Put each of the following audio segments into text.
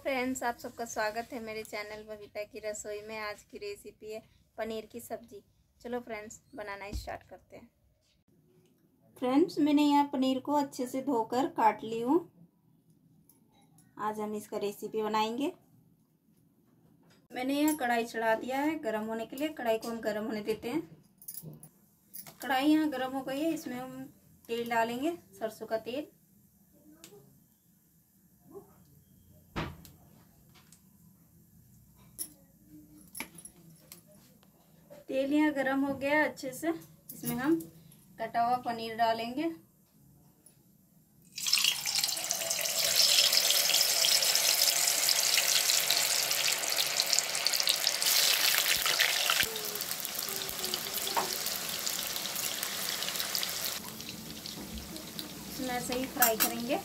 Friends, आप सबका स्वागत है मेरे चैनल बबीता की रसोई में। आज की रेसिपी है पनीर की सब्ज़ी। चलो फ्रेंड्स, बनाना स्टार्ट करते हैं। फ्रेंड्स, मैंने यहाँ पनीर को अच्छे से धोकर काट ली हूँ। आज हम इसका रेसिपी बनाएँगे। मैंने यहाँ कढ़ाई चढ़ा दिया है गर्म होने के लिए। कढ़ाई को हम गर्म होने देते हैं। कढ़ाई यहाँ गर्म हो गई है, इसमें हम तेल डालेंगे, सरसों का तेल। तेल यहाँ गरम हो गया अच्छे से। इसमें हम कटा हुआ पनीर डालेंगे। ऐसे ही फ्राई करेंगे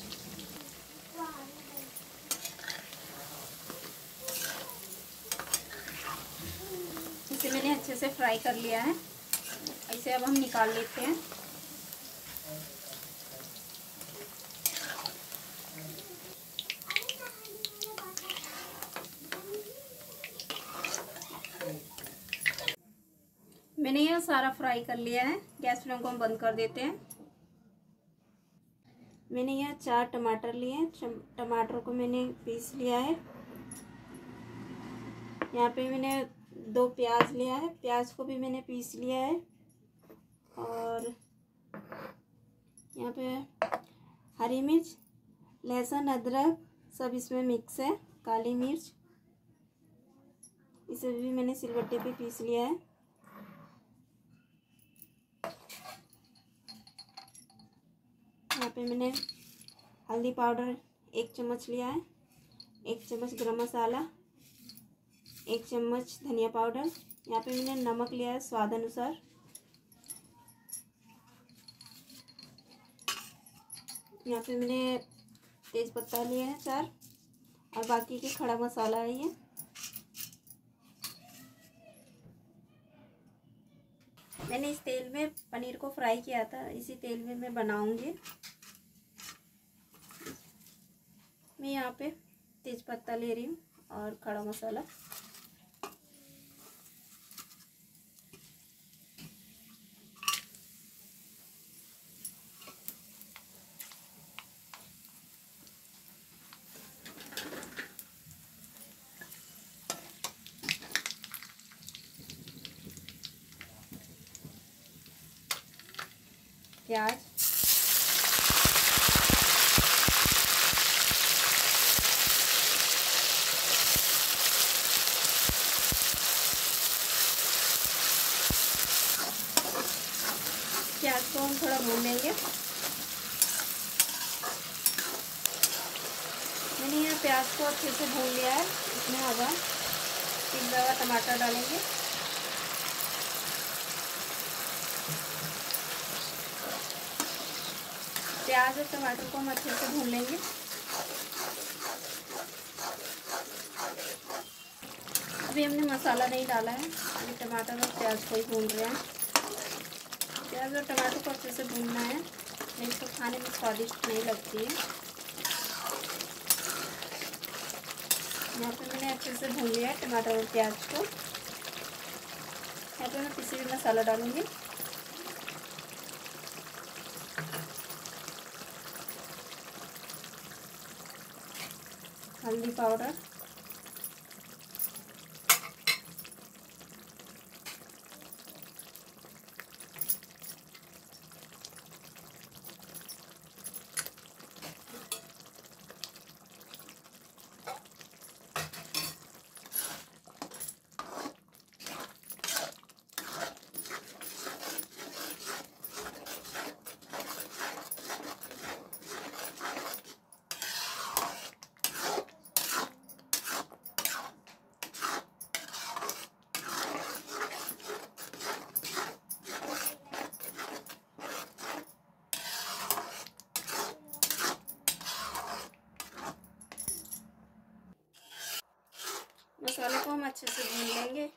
इसे मैंने अच्छे से फ्राई कर लिया है। इसे अब हम निकाल लेते हैं। मैंने यह सारा फ्राई कर लिया है। गैस फ्लेम को हम बंद कर देते हैं। मैंने यह चार टमाटर लिए हैं। टमाटर को मैंने पीस लिया है। यहाँ पे मैंने दो प्याज लिया है। प्याज को भी मैंने पीस लिया है। और यहाँ पे हरी मिर्च, लहसुन, अदरक सब इसमें मिक्स है। काली मिर्च, इसे भी मैंने सिलबट्टे पे पीस लिया है। यहाँ पे मैंने हल्दी पाउडर एक चम्मच लिया है। एक चम्मच गरम मसाला। एक चम्मच धनिया पाउडर। यहाँ पे मैंने नमक लिया है स्वाद अनुसार। यहाँ पे मैंने तेज पत्ता लिया है चार, और बाकी के खड़ा मसाला है ये। मैंने इस तेल में पनीर को फ्राई किया था, इसी तेल में मैं बनाऊँगी। मैं यहाँ पे तेज पत्ता ले रही हूँ और खड़ा मसाला। प्याज। प्याज को हम थोड़ा भून लेंगे। मैंने यहाँ प्याज को अच्छे से भून लिया है, इसमें हम पिघला हुआ टमाटर डालेंगे। प्याज और टमाटर को हम अच्छे से भून लेंगे। अभी हमने मसाला नहीं डाला है, अभी टमाटर और प्याज को ही भून रहे हैं। प्याज और टमाटर को अच्छे से भूनना है, नहीं तो खाने में स्वादिष्ट नहीं लगती है। यहाँ पे मैंने अच्छे से भून लिया है टमाटर और प्याज को। यहाँ पे मैं किसी भी मसाला डालूँगी। हल्दी पाउडर मसाले को अच्छे से भून लेंगे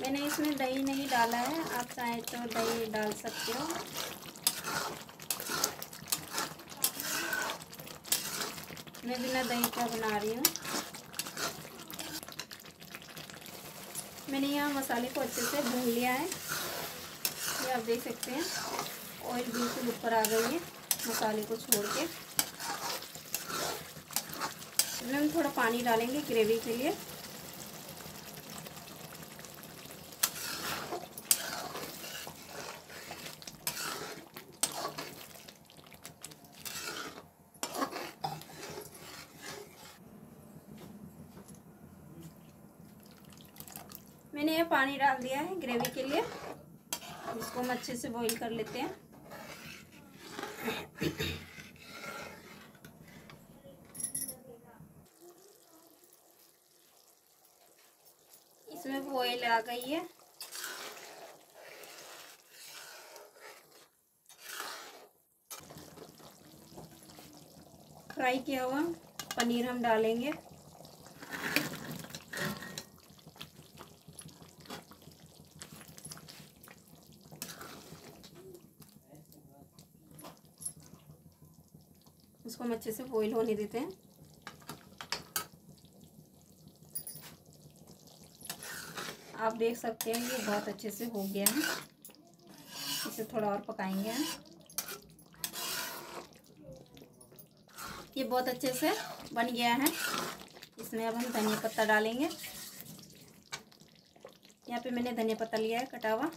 मैंने इसमें दही नहीं डाला है। आप चाहें तो दही डाल सकते हो। मैं बिना दही का बना रही हूँ। मैंने यहाँ मसाले को अच्छे से भून लिया है। ये आप देख सकते हैं। ऑयल बिल्कुल ऊपर आ गई है मसाले को छोड़ के। हम थोड़ा पानी डालेंगे ग्रेवी के लिए। मैंने ये पानी डाल दिया है ग्रेवी के लिए। इसको हम अच्छे से बॉईल कर लेते हैं। इसमें बॉईल आ गई है। फ्राई किया हुआ, पनीर हम डालेंगे। इसको हम अच्छे से बॉईल होने देते हैं। आप देख सकते हैं ये बहुत अच्छे से हो गया है। इसे थोड़ा और पकाएँगे हम। ये बहुत अच्छे से बन गया है। इसमें अब हम धनिया पत्ता डालेंगे। यहाँ पे मैंने धनिया पत्ता लिया है, कटा हुआ।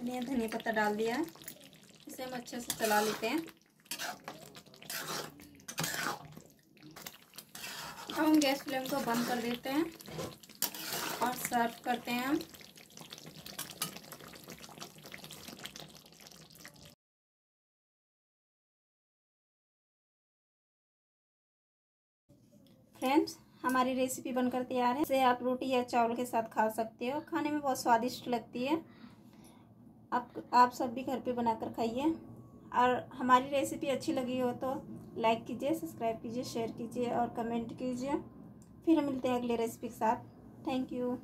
धनिया पत्ता डाल दिया है। इसे हम अच्छे से चला लेते हैं। अब हम गैस फ्लेम को बंद कर देते हैं और सर्व करते हैं हम। फ्रेंड्स, हमारी रेसिपी बनकर तैयार है। इसे आप रोटी या चावल के साथ खा सकते हो। खाने में बहुत स्वादिष्ट लगती है। आप आप सब भी घर पे बनाकर खाइए। और हमारी रेसिपी अच्छी लगी हो तो लाइक कीजिए, सब्सक्राइब कीजिए, शेयर कीजिए और कमेंट कीजिए। फिर मिलते हैं अगले रेसिपी के साथ। Thank you.